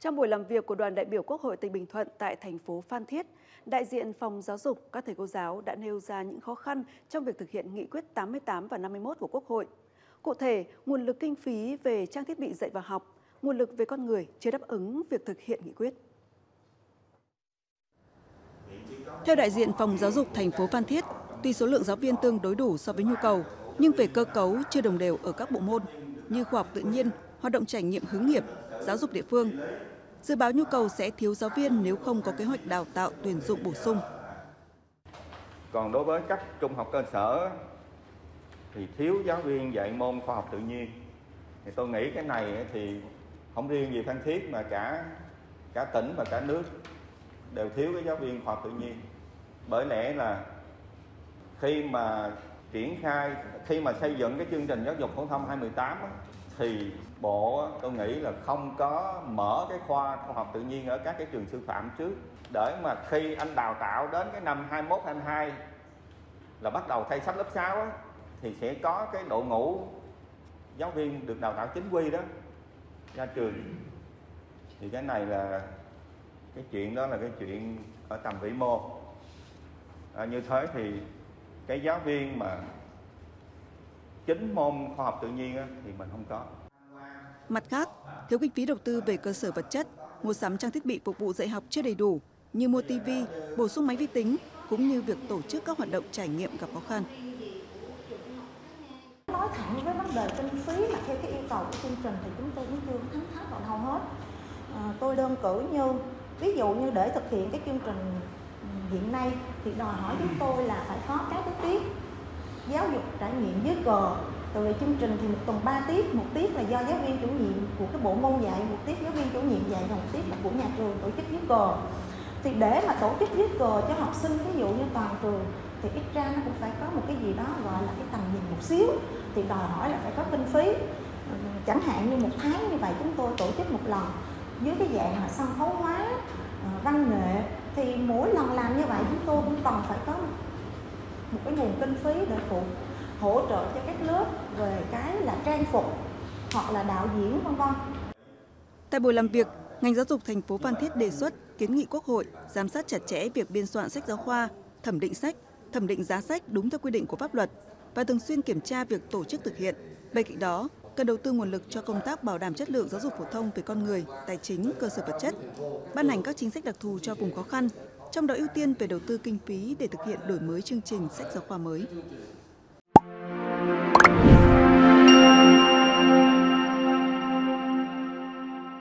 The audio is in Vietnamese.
Trong buổi làm việc của đoàn đại biểu Quốc hội tỉnh Bình Thuận tại thành phố Phan Thiết, đại diện phòng giáo dục, các thầy cô giáo đã nêu ra những khó khăn trong việc thực hiện nghị quyết 88 và 51 của Quốc hội. Cụ thể, nguồn lực kinh phí về trang thiết bị dạy và học, nguồn lực về con người chưa đáp ứng việc thực hiện nghị quyết. Theo đại diện phòng giáo dục thành phố Phan Thiết, tuy số lượng giáo viên tương đối đủ so với nhu cầu, nhưng về cơ cấu chưa đồng đều ở các bộ môn như khoa học tự nhiên, hoạt động trải nghiệm hướng nghiệp, giáo dục địa phương. Dự báo nhu cầu sẽ thiếu giáo viên nếu không có kế hoạch đào tạo tuyển dụng bổ sung. Còn đối với các trung học cơ sở thì thiếu giáo viên dạy môn khoa học tự nhiên. Thì tôi nghĩ cái này thì không riêng gì Phan Thiết mà cả cả tỉnh và cả nước đều thiếu cái giáo viên khoa học tự nhiên. Bởi lẽ là khi mà triển khai khi mà xây dựng cái chương trình giáo dục phổ thông 2018 thì bộ tôi nghĩ là không có mở cái khoa khoa học tự nhiên ở các cái trường sư phạm trước. Để mà khi anh đào tạo đến cái năm 21 22 là bắt đầu thay sách lớp 6 á, thì sẽ có cái đội ngũ giáo viên được đào tạo chính quy đó ra trường. Thì cái này là cái chuyện đó là cái chuyện ở tầm vĩ mô. À, như thế thì cái giáo viên mà chính môn khoa học tự nhiên á, thì mình không có Mặt khác, thiếu kinh phí đầu tư về cơ sở vật chất, mua sắm trang thiết bị phục vụ dạy học chưa đầy đủ như mua TV, bổ sung máy vi tính cũng như việc tổ chức các hoạt động trải nghiệm gặp khó khăn. Nói thẳng với vấn đề kinh phí mà theo cái yêu cầu của chương trình thì chúng tôi cũng chưa thắng thắng vào đâu hết. À, tôi đơn cử như ví dụ như để thực hiện cái chương trình hiện nay thì đòi hỏi chúng tôi là phải có các cái tiết giáo dục trải nghiệm dưới cờ. Từ chương trình thì một tuần 3 tiết, một tiết là do giáo viên chủ nhiệm của cái bộ môn dạy, một tiết giáo viên chủ nhiệm dạy và một tiết là của nhà trường tổ chức dưới cờ. Thì để mà tổ chức dưới cờ cho học sinh ví dụ như toàn trường, thì ít ra nó cũng phải có một cái gì đó gọi là cái tầm nhìn một xíu. Thì đòi hỏi là phải có kinh phí. Chẳng hạn như một tháng như vậy chúng tôi tổ chức một lần. Dưới cái dạng là sân khấu hóa ờ, văn nghệ, thì mỗi lần làm như vậy chúng tôi cũng cần phải có một cái nguồn kinh phí để phụ hỗ trợ cho các lớp về cái là trang phục hoặc là đạo diễn vân vân. Tại buổi làm việc, ngành giáo dục thành phố Phan Thiết đề xuất kiến nghị Quốc hội giám sát chặt chẽ việc biên soạn sách giáo khoa, thẩm định sách, thẩm định giá sách đúng theo quy định của pháp luật và thường xuyên kiểm tra việc tổ chức thực hiện. Bên cạnh đó, cần đầu tư nguồn lực cho công tác bảo đảm chất lượng giáo dục phổ thông về con người, tài chính, cơ sở vật chất, ban hành các chính sách đặc thù cho vùng khó khăn, trong đó ưu tiên về đầu tư kinh phí để thực hiện đổi mới chương trình sách giáo khoa mới.